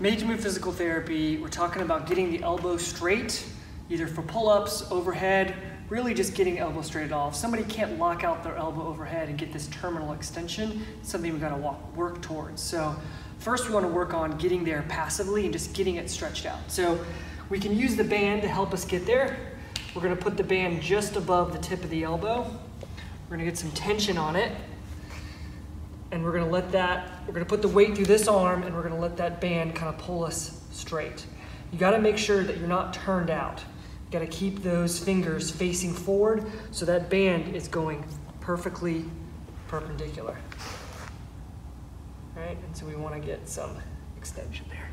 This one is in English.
To Move Physical Therapy, we're talking about getting the elbow straight, either for pull ups, overhead, really just getting elbow straight off. Somebody can't lock out their elbow overhead and get this terminal extension, it's something we've gotta walk, work towards. So, first we wanna work on getting there passively and just getting it stretched out. So, we can use the band to help us get there. We're gonna put the band just above the tip of the elbow. We're gonna get some tension on it and we're gonna let that, we're gonna put the weight through this arm and we're gonna let that band kind of pull us straight. You gotta make sure that you're not turned out. You gotta keep those fingers facing forward so that band is going perfectly perpendicular. All right, and so we wanna get some extension there.